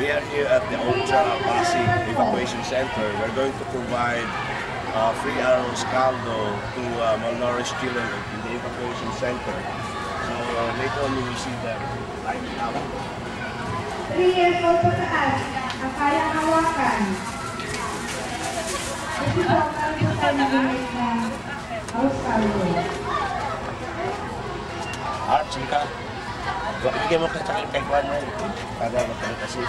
We are here at the Ultra Pasig Evacuation Center. We're going to provide uh, free arrows caldo to uh, malnourished children in the evacuation center. So uh, later on you will see them lining up. 3 years old pataas, ang kayang hawakan. Ito po ang kalimutan na ginit na house caldo. Art, sige Bigyan mo ka sa kay Kwan yan. Para magkaroon kasi.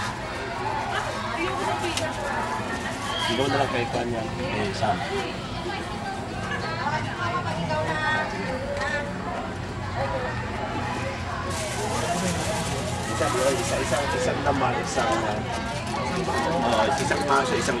Sigaw na lang kay Kwan yan. Eh, Sam. Isa, isa, isang, isang isang, uh, uh, isang isang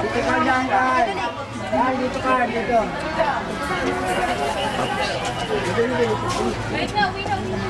Dito ka dyan, Carl. Carl, dito ka, dito. Wait na, wait na.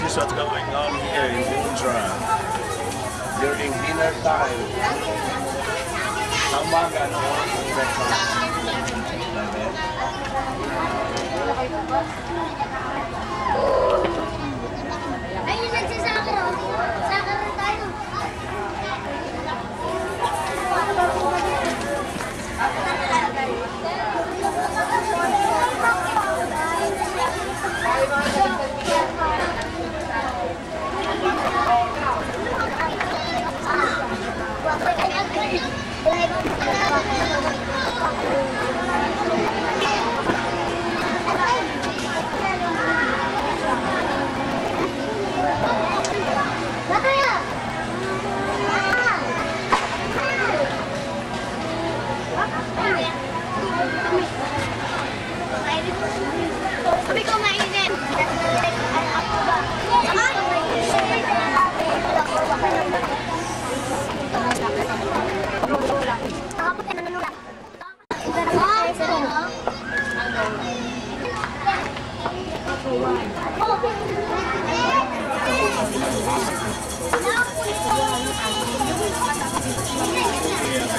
this is what's going on here in Ultra during dinner time. Sa umaga, no? Breakfast. Sabi ko mainit.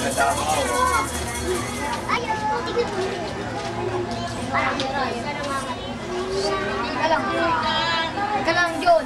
Kaya taga Davao. Teka lang. John.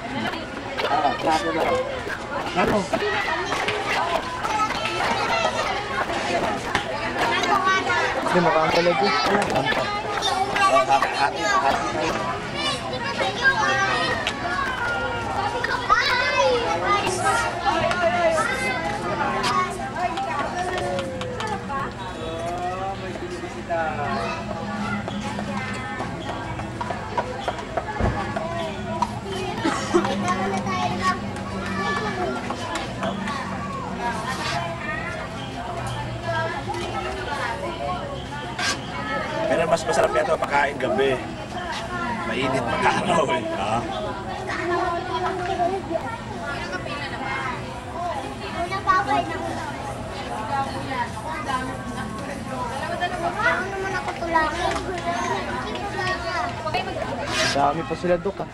ah, plato na. Ano? Hindi talaga. Ano? Hati, hati. Pero mas masarap ito pagkain gabi. Mainit pag-araw eh. Ha? Ano? Dami pa sila duk ah.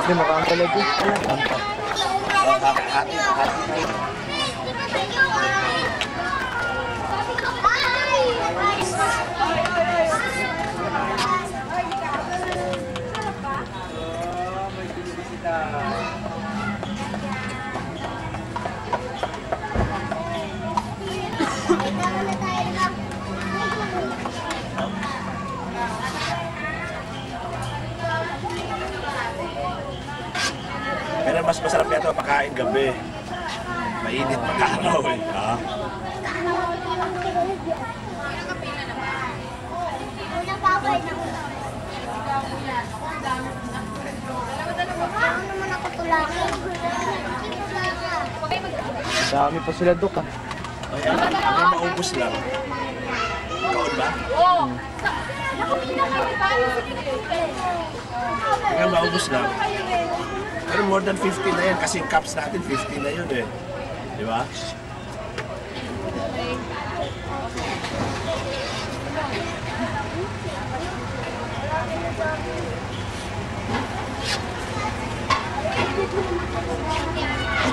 Hindi mo kang talaga. Ano? Hati, hati. Pero mas masarap ito pagkain gabi. Mainit pag-araw eh. Ha? Ano naman ako tulangin? Dami pa sila duk ah. Ayan, hanggang maubos lang. Kaon ba? Oo. Hanggang maubos lang. Pero more than 50 na yan kasi cups natin 50 na yun eh. Di ba? Wala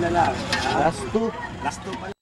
na lang Last two. Last two pa